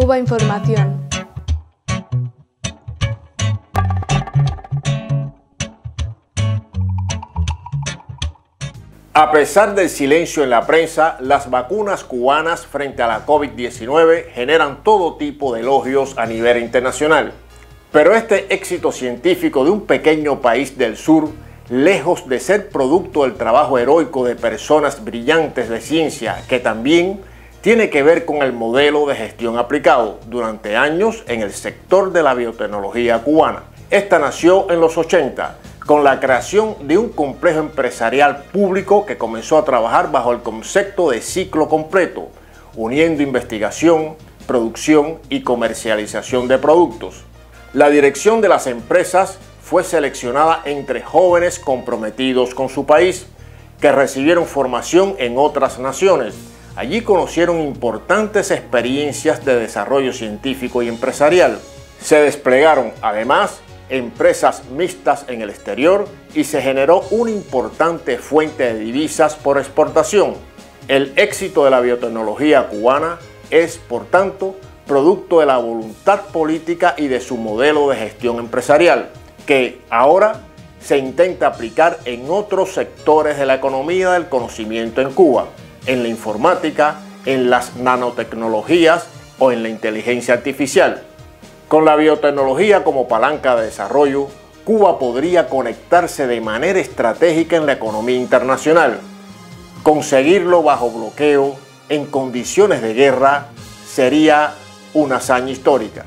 Cuba Información. A pesar del silencio en la prensa, las vacunas cubanas frente a la COVID-19 generan todo tipo de elogios a nivel internacional. Pero este éxito científico de un pequeño país del sur, lejos de ser producto del trabajo heroico de personas brillantes de ciencia, que también tiene que ver con el modelo de gestión aplicado durante años en el sector de la biotecnología cubana. Esta nació en los 80 con la creación de un complejo empresarial público que comenzó a trabajar bajo el concepto de ciclo completo, uniendo investigación, producción y comercialización de productos. La dirección de las empresas fue seleccionada entre jóvenes comprometidos con su país, que recibieron formación en otras naciones. Allí conocieron importantes experiencias de desarrollo científico y empresarial. Se desplegaron, además, empresas mixtas en el exterior y se generó una importante fuente de divisas por exportación. El éxito de la biotecnología cubana es, por tanto, producto de la voluntad política y de su modelo de gestión empresarial, que ahora se intenta aplicar en otros sectores de la economía del conocimiento en Cuba, en la informática, en las nanotecnologías o en la inteligencia artificial. Con la biotecnología como palanca de desarrollo, Cuba podría conectarse de manera estratégica en la economía internacional. Conseguirlo bajo bloqueo, en condiciones de guerra, sería una hazaña histórica.